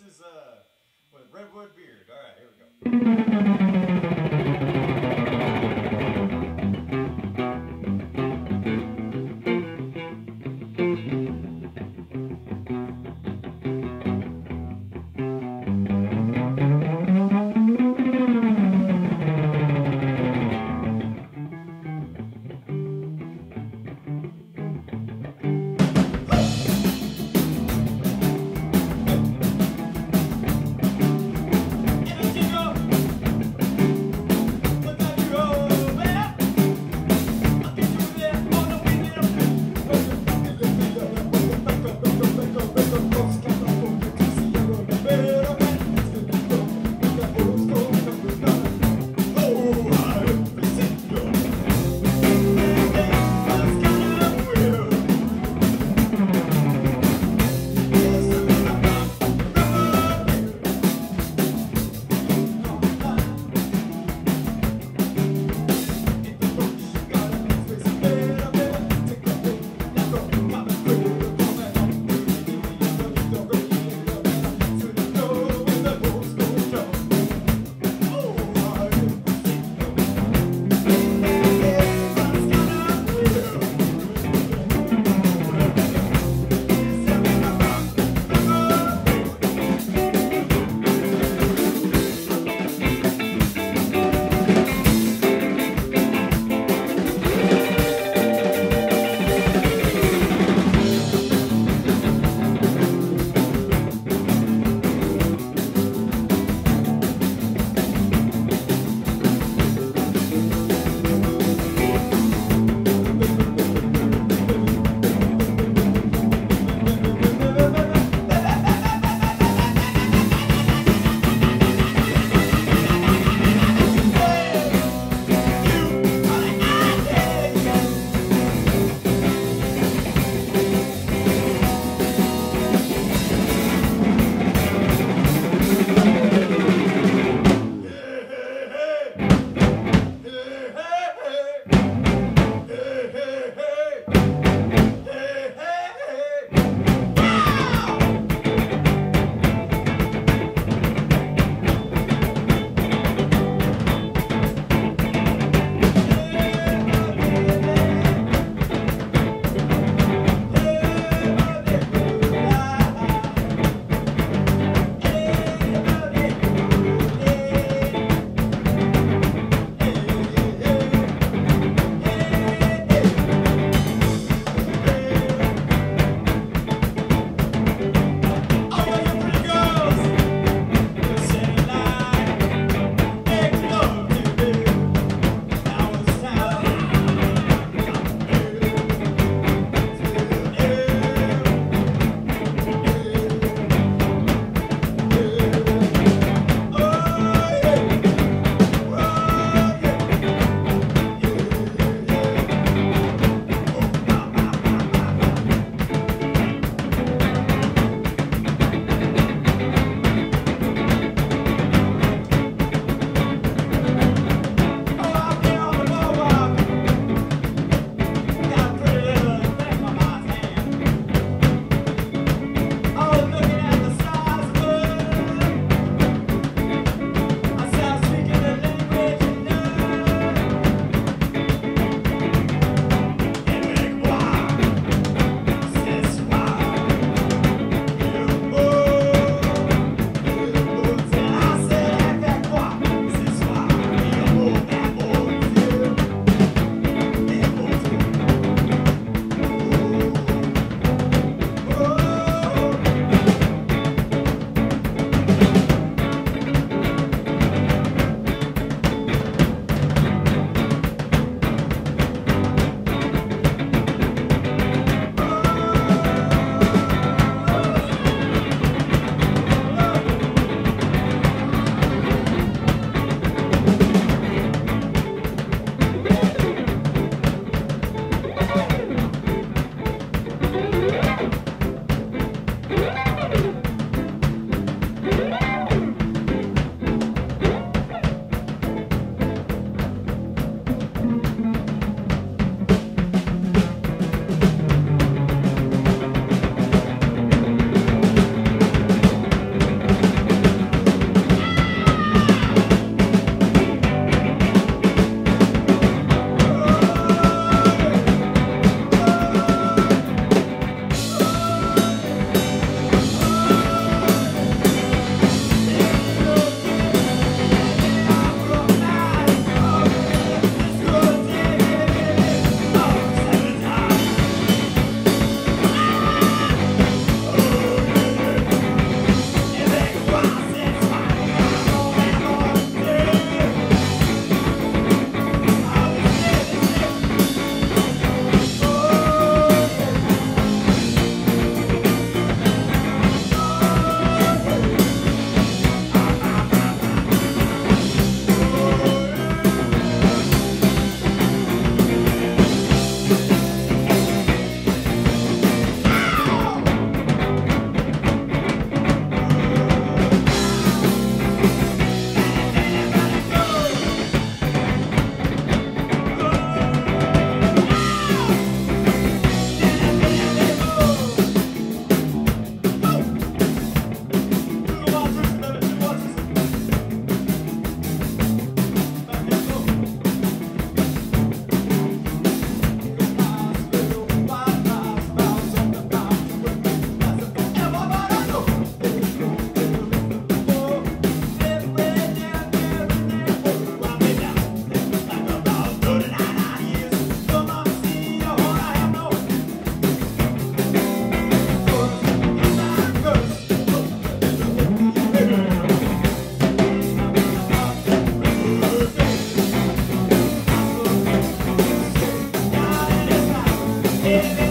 This is uh, with Redwood Beard. All right, here we go. Far